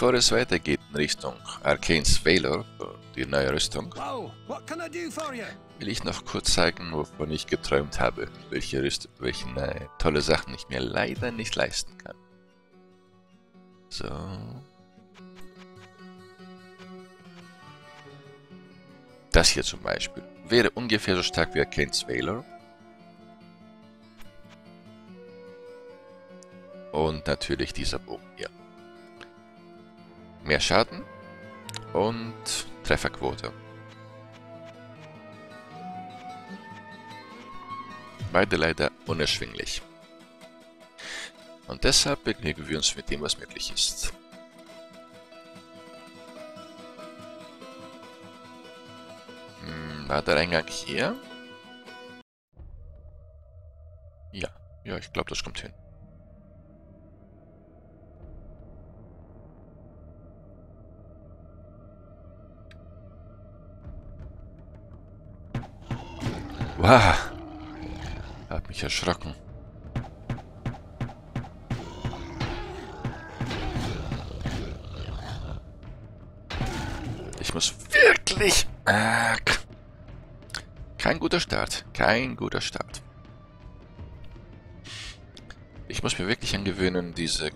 Bevor es weitergeht in Richtung Arcane's Valor, die neue Rüstung, will ich noch kurz zeigen, wovon ich geträumt habe, welche, Rüst welche äh, tolle Sachen ich mir leider nicht leisten kann. So. Das hier zum Beispiel wäre ungefähr so stark wie Arcane's Valor. Und natürlich dieser Bogen hier. Mehr Schaden und Trefferquote. Beide leider unerschwinglich. Und deshalb begnügen wir uns mit dem, was möglich ist. Hm, war der Eingang hier? Ja, ja, ich glaube, das kommt hin. Wow. Hat mich erschrocken. Ich muss wirklich... Äh, kein guter Start. Kein guter Start. Ich muss mir wirklich angewöhnen, diese äh,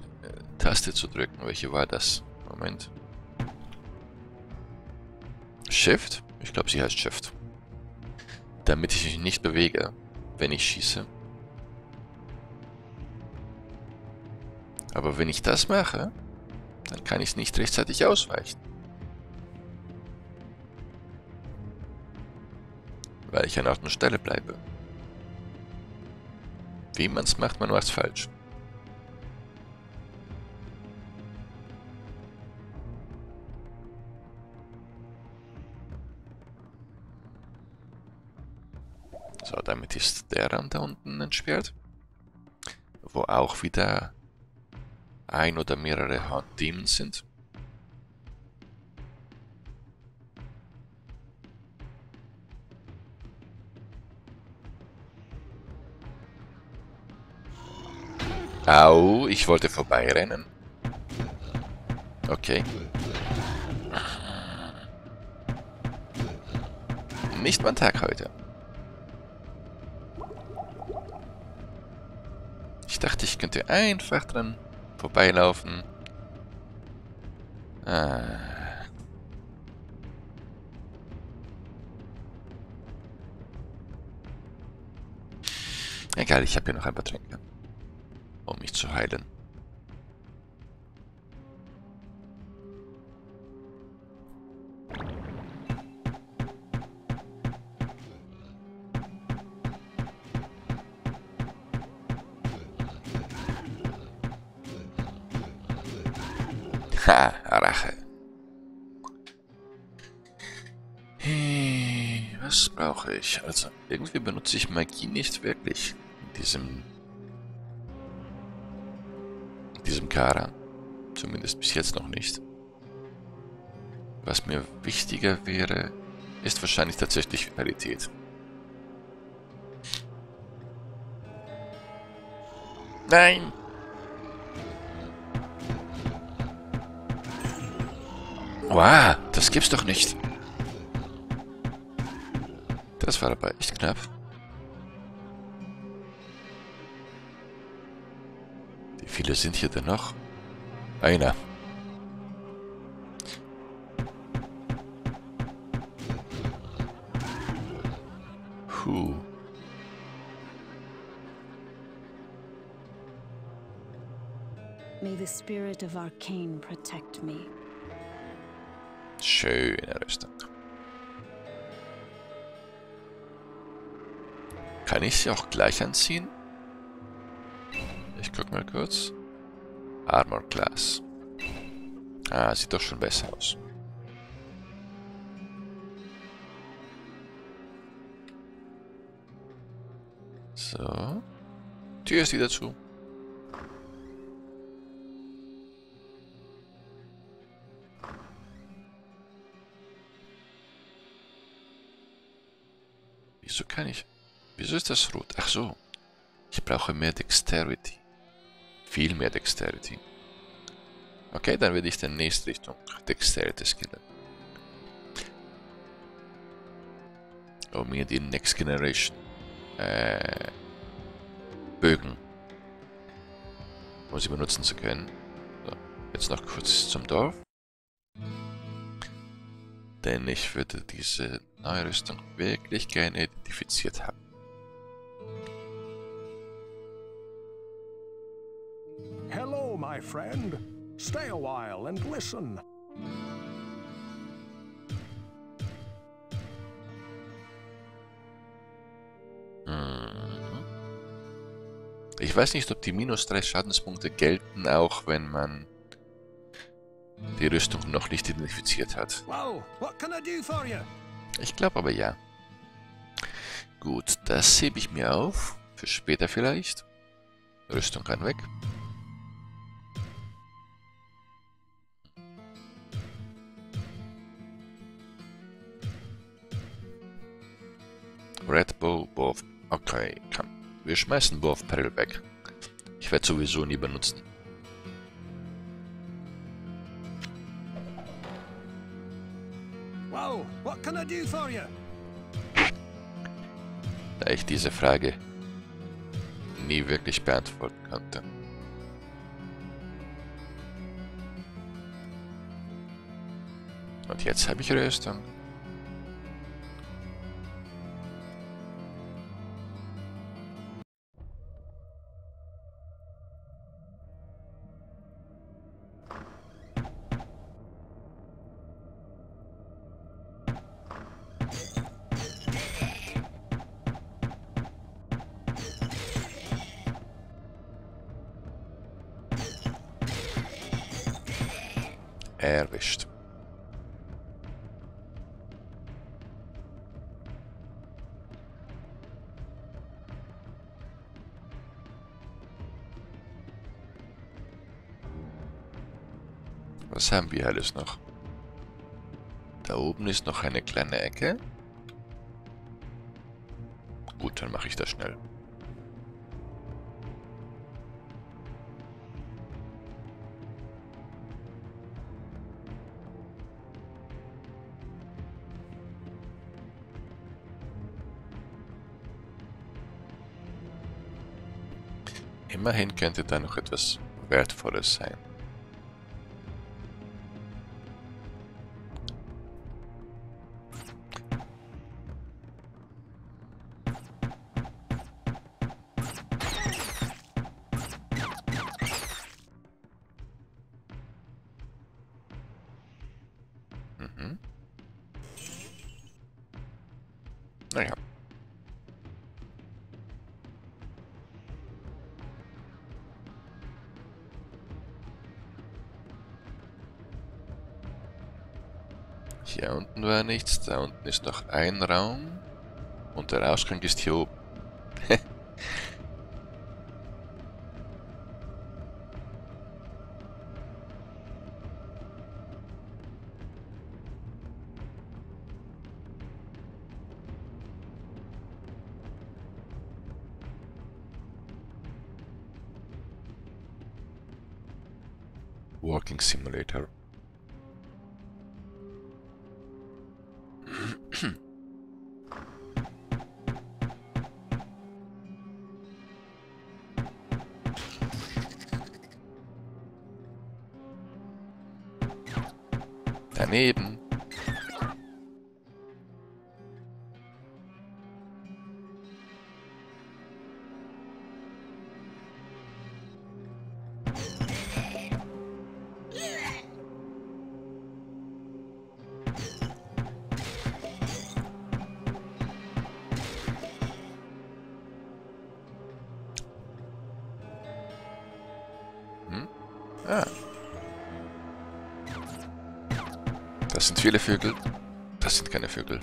Taste zu drücken. Welche war das? Moment. Shift? Ich glaube, sie heißt Shift damit ich mich nicht bewege, wenn ich schieße. Aber wenn ich das mache, dann kann ich nicht rechtzeitig ausweichen. Weil ich an Ort und Stelle bleibe. Wie man es macht, man macht es falsch. So, damit ist der Rand da unten entsperrt. Wo auch wieder ein oder mehrere Haunddemons sind. Au, ich wollte vorbeirennen. Okay. Nicht mein Tag heute. Dachte, ich könnte einfach dran vorbeilaufen. Ah. Egal, ich habe hier noch ein paar Tränke, um mich zu heilen. Ha, Rache. Hey, was brauche ich? Also, irgendwie benutze ich Magie nicht wirklich in diesem... in diesem Kara. Zumindest bis jetzt noch nicht. Was mir wichtiger wäre, ist wahrscheinlich tatsächlich Vitalität. Nein! Wow, das gibt's doch nicht. Das war aber echt knapp. Wie viele sind hier denn noch? Einer. Puh. May the spirit of Arcane protect me. Schöne Rüstung. Kann ich sie auch gleich anziehen? Ich guck mal kurz. Armor Class. Ah, sieht doch schon besser aus. So. Tür ist wieder zu. Wieso kann ich... Wieso ist das rot? Ach so. Ich brauche mehr Dexterity. Viel mehr Dexterity. Okay, dann werde ich den nächsten Richtung Dexterity skillen. Um mir die Next Generation äh, Bögen um sie benutzen zu können. So, jetzt noch kurz zum Dorf. Denn ich würde diese neue Rüstung wirklich gerne identifiziert haben. Hello, my friend. Stay a while and listen. Mhm. Ich weiß nicht, ob die minus 3 Schadenspunkte gelten, auch wenn man die Rüstung noch nicht identifiziert hat. Ich glaube aber ja. Gut, das hebe ich mir auf. Für später vielleicht. Rüstung kann weg. Red Bow, Bow. Okay, komm. Wir schmeißen Bow of Peril weg. Ich werde sowieso nie benutzen. Wow, what can I do for you? Da ich diese Frage nie wirklich beantworten konnte. Und jetzt habe ich Rüstung. Was haben wir alles noch? Da oben ist noch eine kleine Ecke. Gut, dann mache ich das schnell. Immerhin könnte da noch etwas Wertvolles sein. Hier unten war nichts. Da unten ist noch ein Raum. Und der Ausgang ist hier oben. Daneben. Hm? Ah. Das sind viele Vögel. Das sind keine Vögel.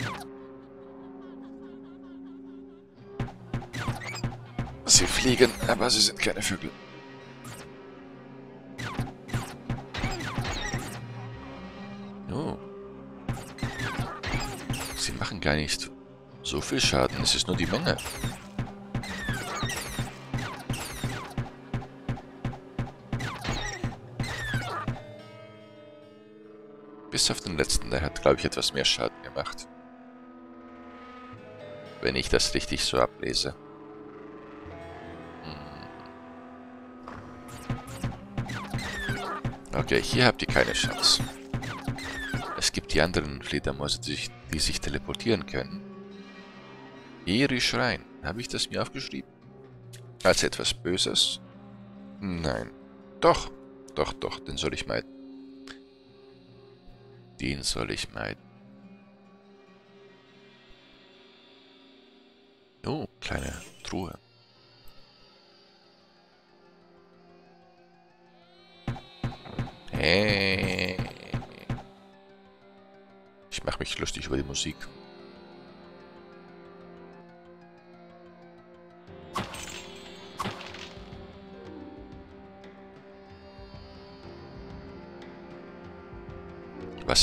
Sie fliegen, aber sie sind keine Vögel. Oh. Sie machen gar nicht so viel Schaden. Es ist nur die Menge. Bis auf den letzten, der hat, glaube ich, etwas mehr Schaden gemacht. Wenn ich das richtig so ablese. Hm. Okay, hier habt ihr keine Chance. Es gibt die anderen Fledermäuse, die sich, die sich teleportieren können. Eri Schrein. Habe ich das mir aufgeschrieben? Als etwas Böses? Nein. Doch. Doch, doch, den soll ich meiden. Den soll ich meiden. Oh, kleine Truhe. Hey. Ich mache mich lustig über die Musik.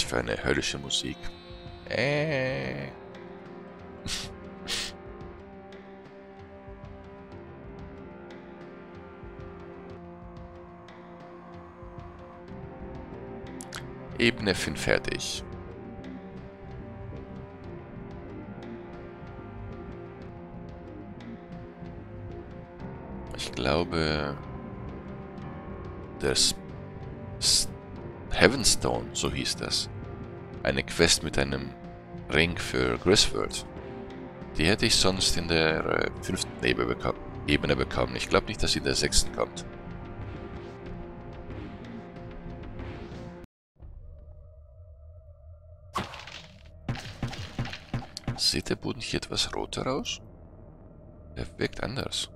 Für eine höllische Musik. Äh. Ebene 5 fertig. Ich glaube, das Heavenstone, so hieß das. Eine Quest mit einem Ring für Griswold. Die hätte ich sonst in der äh, fünften Ebene, beko Ebene bekommen. Ich glaube nicht, dass sie in der sechsten kommt. Sieht der Boden hier etwas roter aus? Er wirkt anders.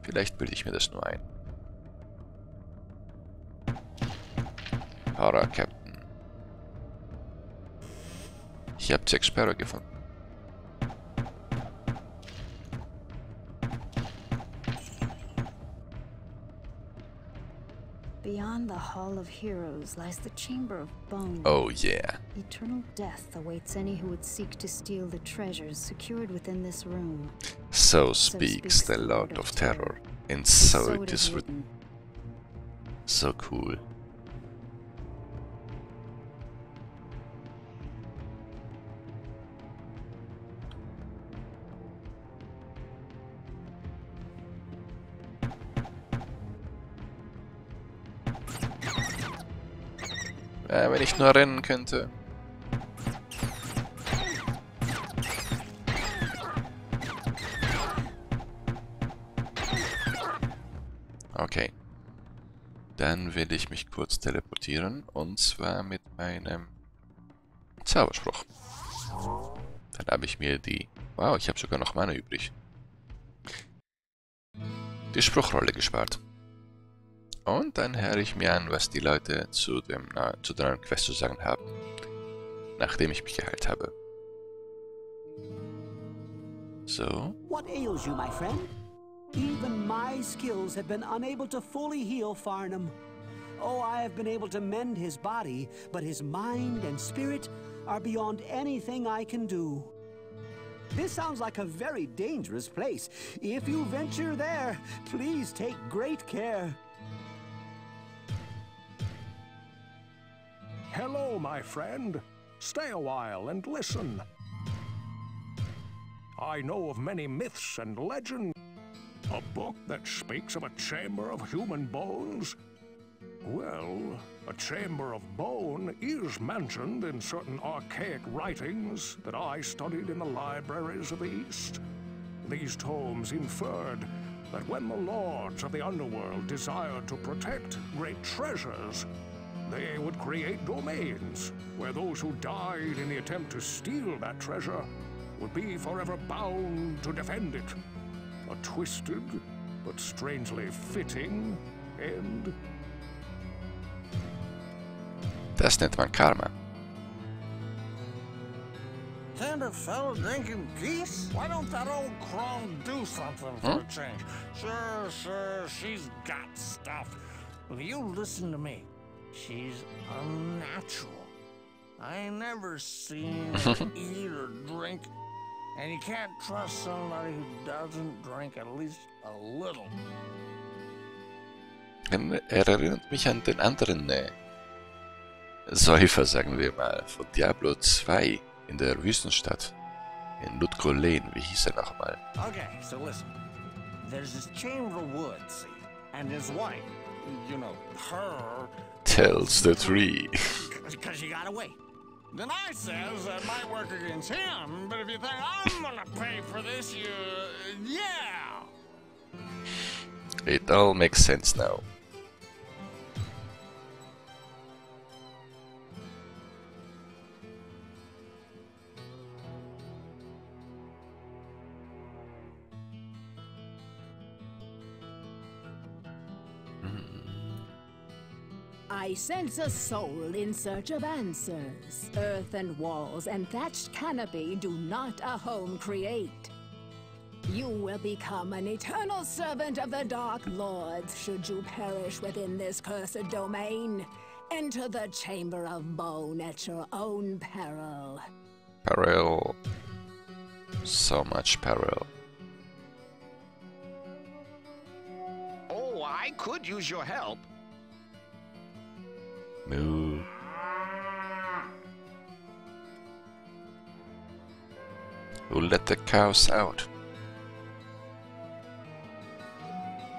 Vielleicht bilde ich mir das nur ein. Horror Captain. Ich habe Jack Sparrow gefunden. Beyond the Hall of Heroes lies the Chamber of Bone. Oh yeah. Eternal death awaits any who would seek to steal the treasures secured within this room. So, so speaks, speaks the Lord of, terror. and so, so it is written. So cool. Äh, wenn ich nur rennen könnte. Okay. Dann will ich mich kurz teleportieren. Und zwar mit meinem Zauberspruch. Dann habe ich mir die... Wow, ich habe sogar noch Mana übrig. Die Spruchrolle gespart. Und dann höre ich mir an, was die Leute zu, dem, na, zu der neuen Quest zu sagen haben, nachdem ich mich geheilt habe. So. What ails you, my friend? Even my skills have been unable to fully heal Farnham. Oh, I have been able to mend his body, but his mind and spirit are beyond anything I can do. This sounds like a very dangerous place. If you venture there, please take great care. Hello, my friend. Stay a while and listen. I know of many myths and legends. A book that speaks of a chamber of human bones? Well, a chamber of bone is mentioned in certain archaic writings that I studied in the libraries of the East. These tomes inferred that when the lords of the underworld desired to protect great treasures, they would create domains where those who died in the attempt to steal that treasure would be forever bound to defend it. A twisted, but strangely fitting end. Das nennt man Karma. Kind of fellow drinking peace? Why don't that old crone do something for hmm? a change? Sure, sure, she's got stuff. Will You listen to me. She's unnatural. I never seen her eat or drink. And you can't trust somebody who doesn't drink at least a little. Er erinnert mich an den anderen äh, Säufer, sagen wir mal, von Diablo 2 in der Wüstenstadt. In Ludgolen, wie hieß er nochmal? Okay, so listen. There's this Chamber of Woods, and his wife, you know, her... Tells the tree. Because she got away. Then I says that might work against him, but if you think I'm gonna pay for this, you... yeah! It all makes sense now. I sense a soul in search of answers. Earth and walls and thatched canopy do not a home create. You will become an eternal servant of the Dark Lords should you perish within this cursed domain. Enter the Chamber of Bone at your own peril. Peril. So much peril. Oh, I could use your help. Who let the cows out?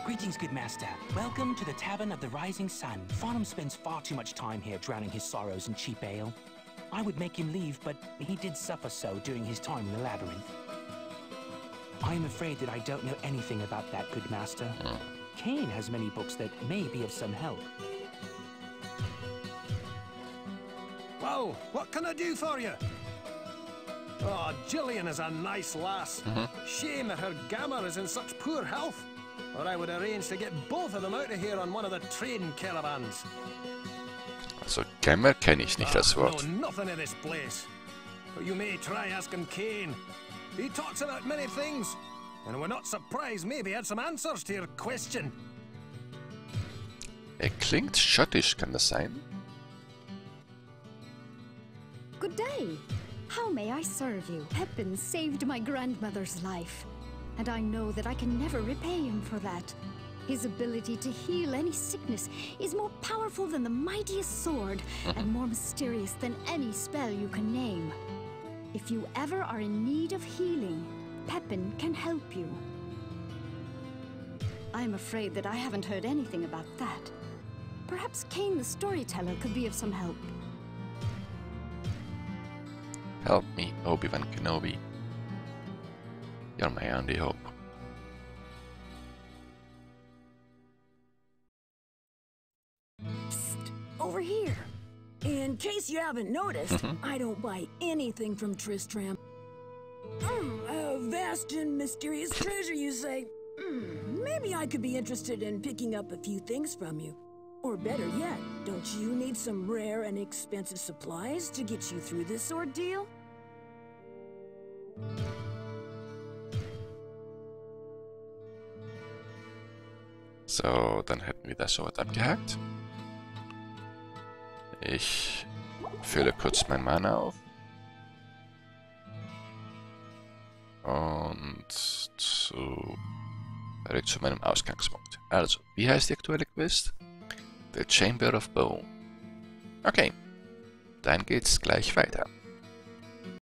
Greetings, good master. Welcome to the Tavern of the Rising Sun. Farnham spends far too much time here drowning his sorrows in cheap ale. I would make him leave, but he did suffer so during his time in the labyrinth. I am afraid that I don't know anything about that, good master. Hmm. Kane has many books that may be of some help. Whoa, what can I do for you? Oh, Gillian is a nice lass. Shame that her gammer is in such poor health. Or I would arrange to get both of them out of here on one of the train caravans. Also Gamma kenne ich nicht das I Wort. know nothing of this place. But you may try asking Kane. He talks about many things. And we're not surprised maybe he had some answers to your question. Er klingt schottisch, kann das sein? Good day. How may I serve you? Pepin saved my grandmother's life, and I know that I can never repay him for that. His ability to heal any sickness is more powerful than the mightiest sword, and more mysterious than any spell you can name. If you ever are in need of healing, Pepin can help you. I'm afraid that I haven't heard anything about that. Perhaps Kane the storyteller could be of some help. Help me, Obi-Wan Kenobi. You're my only hope. Over here. In case you haven't noticed, I don't buy anything from Tristram. Mm, a vast and mysterious treasure, you say? Mm, maybe I could be interested in picking up a few things from you. Or better yet, don't you need some rare and expensive supplies to get you through this ordeal? So, dann hätten wir das soweit abgehakt. Ich fülle kurz mein Mana auf. Und zu, zurück zu meinem Ausgangspunkt. Also, wie heißt die aktuelle Quest? The Chamber of Bone. Okay, dann geht's gleich weiter.